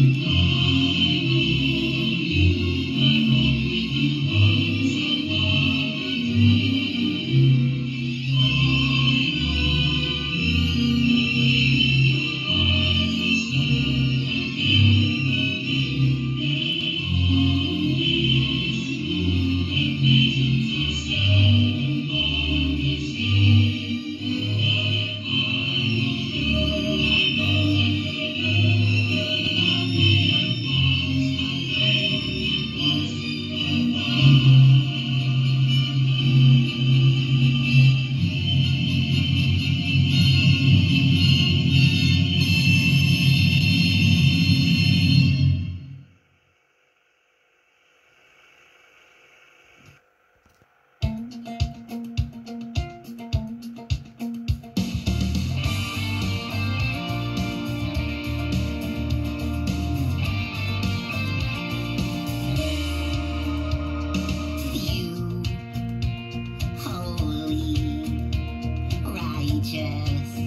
Música ages.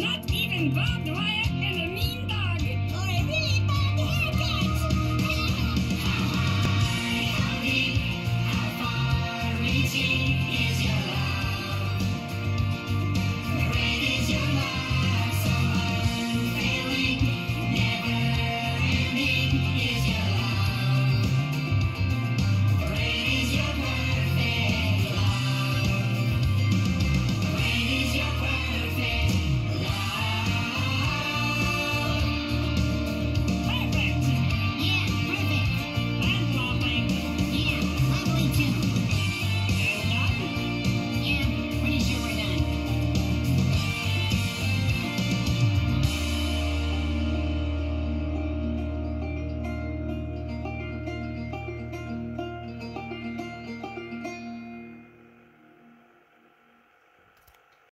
not even Bob